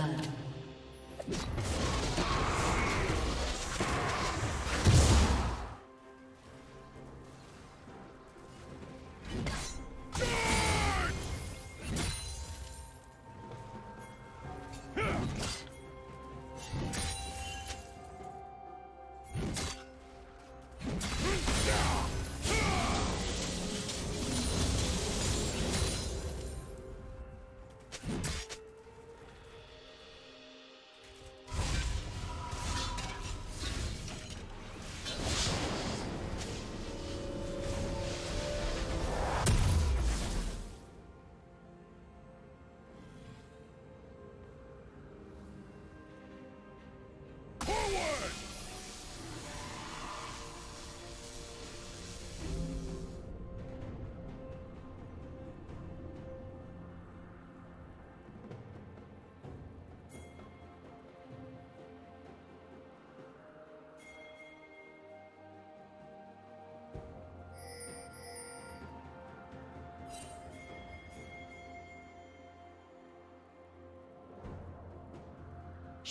Blood.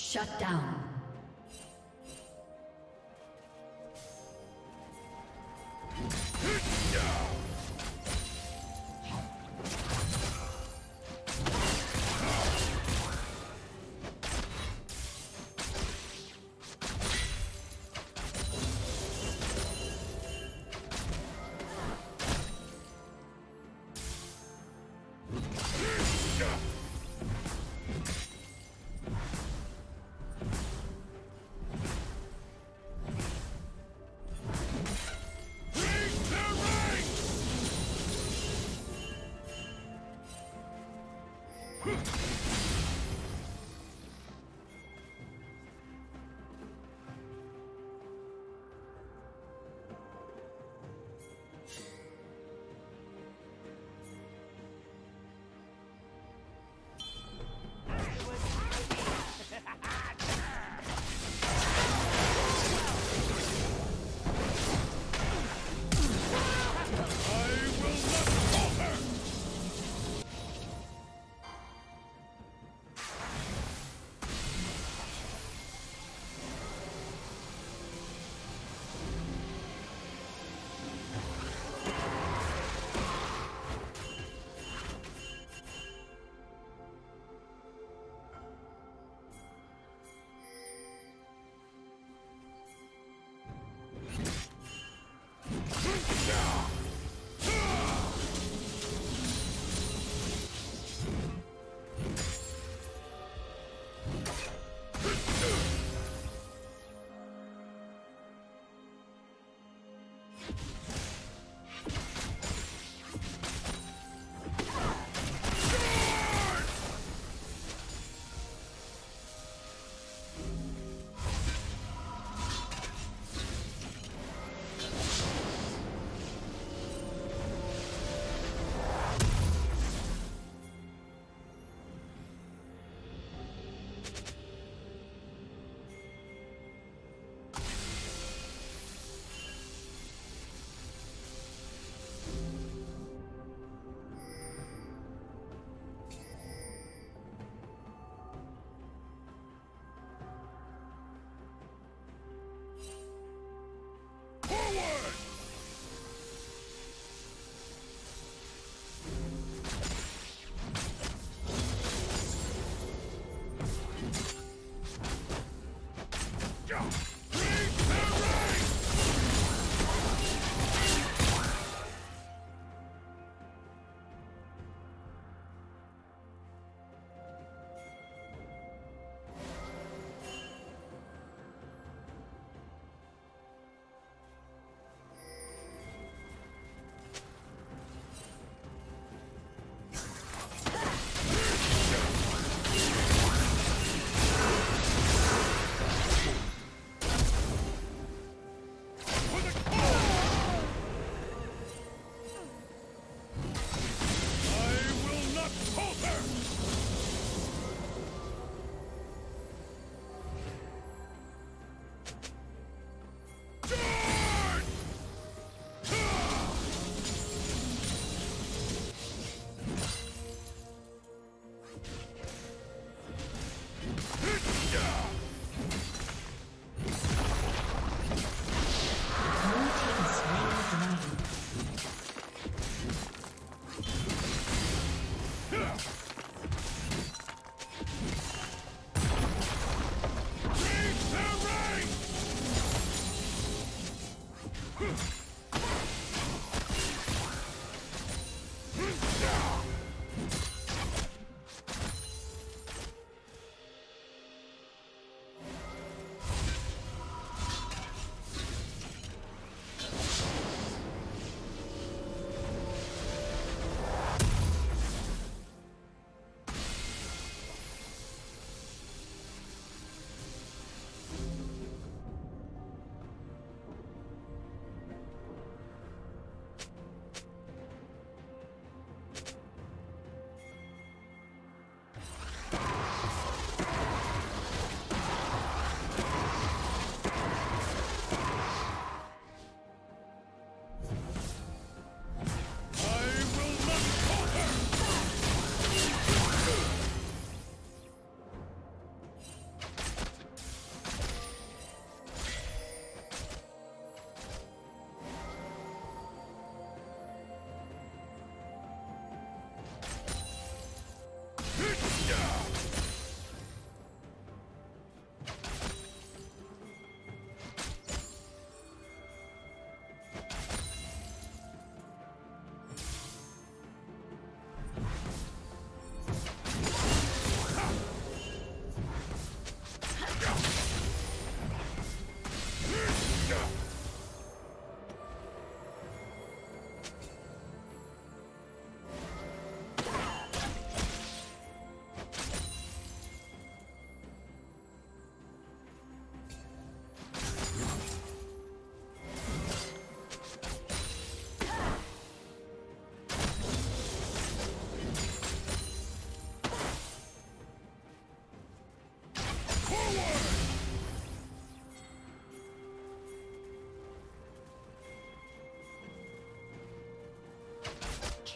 Shut down.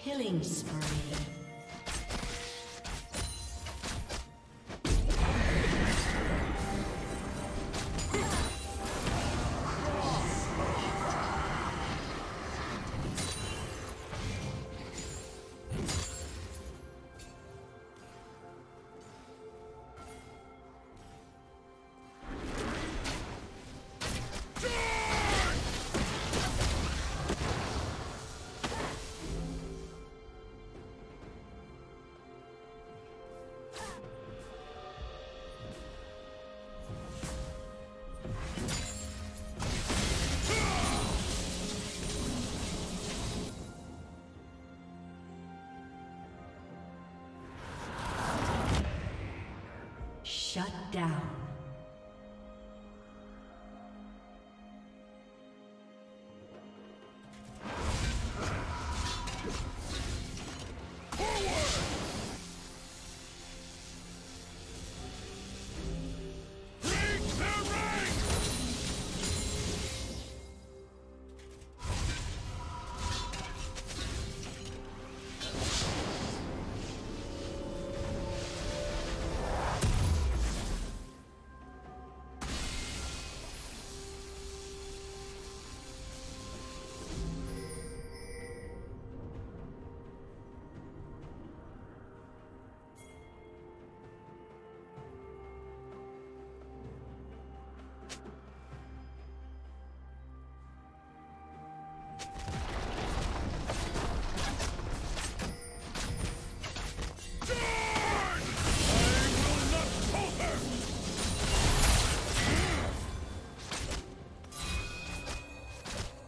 Killing spree. Shut down.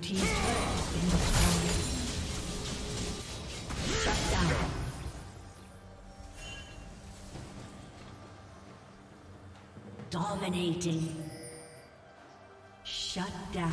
Team's turret has been destroyed. Shut down. Dominating. Shut down.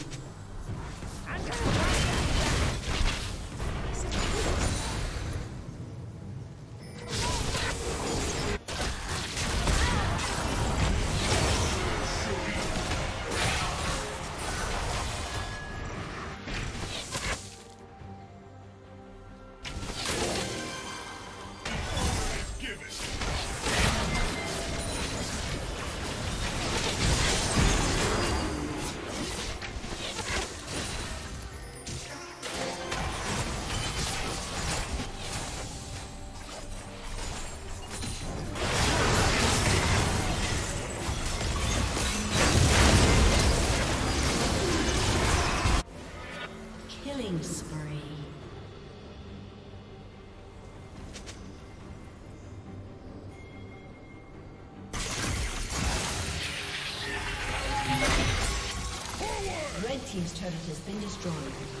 Destroyed.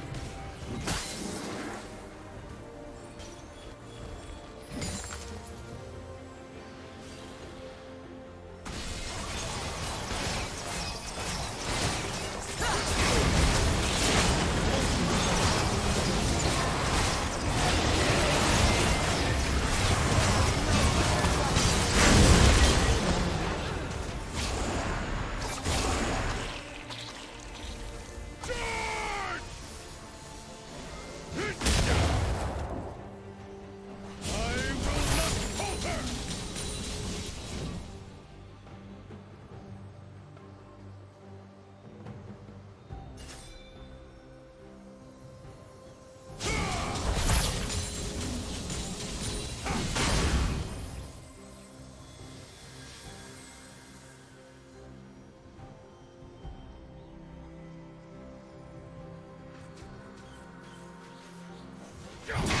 Go!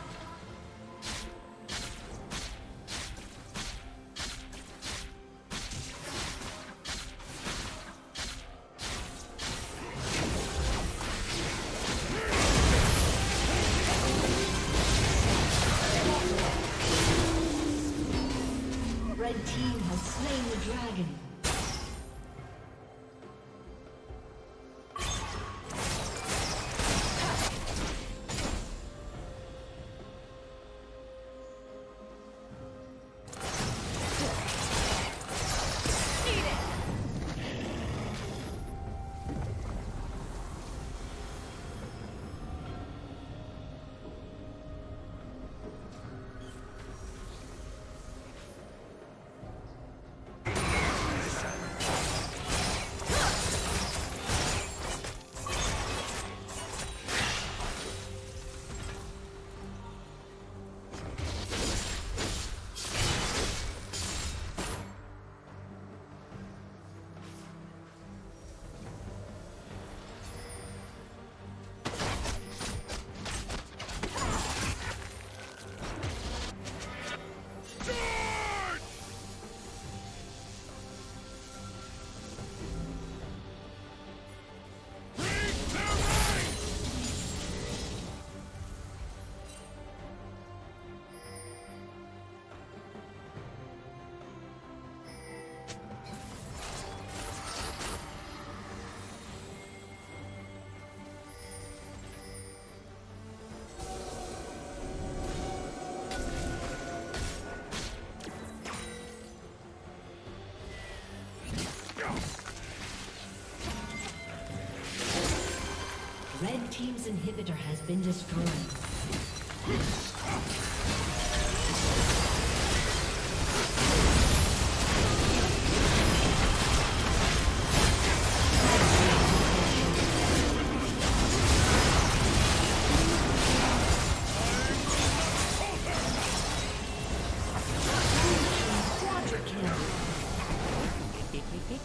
Team's inhibitor has been destroyed.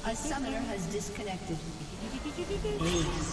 A